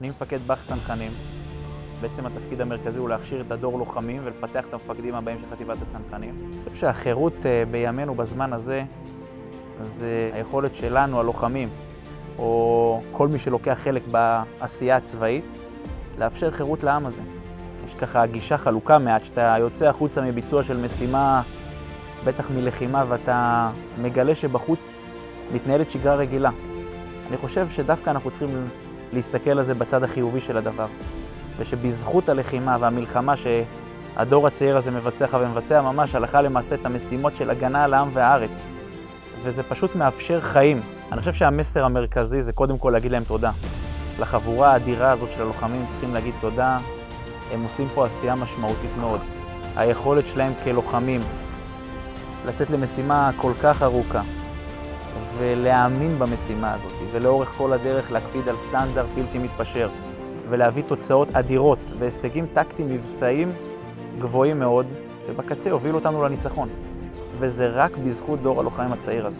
אני מפקד באח צנחנים. בעצם התפקיד המרכזי הוא להכשיר את הדור לוחמים ולפתח את המפקדים הבאים של חטיבת הצנחנים. אני חושב שהחירות אה, בימינו בזמן הזה, זה היכולת שלנו, הלוחמים, או כל מי שלוקח חלק בעשייה הצבאית, לאפשר חירות לעם הזה. יש ככה גישה חלוקה מעט, שאתה יוצא החוצה מביצוע של משימה, בטח מלחימה, ואתה מגלה שבחוץ מתנהלת שגרה רגילה. אני חושב שדווקא אנחנו צריכים להסתכל על זה בצד החיובי של הדבר, ושבזכות הלחימה והמלחמה שהדור הצעיר הזה מבצע ומבצע ממש הלכה למעשה את המשימות של הגנה על העם והארץ, וזה פשוט מאפשר חיים. אני חושב שהמסר המרכזי זה קודם כל להגיד להם תודה. לחבורה האדירה הזאת של הלוחמים צריכים להגיד תודה, הם עושים פה עשייה משמעותית מאוד. היכולת שלהם כלוחמים לצאת למשימה כל כך ארוכה ולהאמין במשימה הזאת, ולאורך כל הדרך להקפיד על סטנדרט בלתי מתפשר, ולהביא תוצאות אדירות והישגים טקטיים מבצעיים גבוהים מאוד, שבקצה יובילו אותנו לניצחון. וזה רק בזכות דור הלוחמים הצעיר הזה.